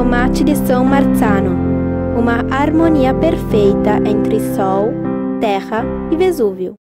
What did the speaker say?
Tomate de São Marzano, uma harmonia perfeita entre Sol, Terra e Vesúvio.